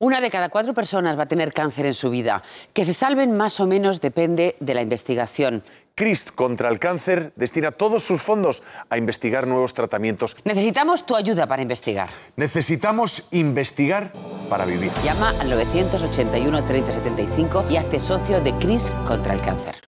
Una de cada cuatro personas va a tener cáncer en su vida. Que se salven más o menos depende de la investigación. CRIST contra el cáncer destina todos sus fondos a investigar nuevos tratamientos. Necesitamos tu ayuda para investigar. Necesitamos investigar para vivir. Llama al 981 3075 y hazte socio de CRIST contra el cáncer.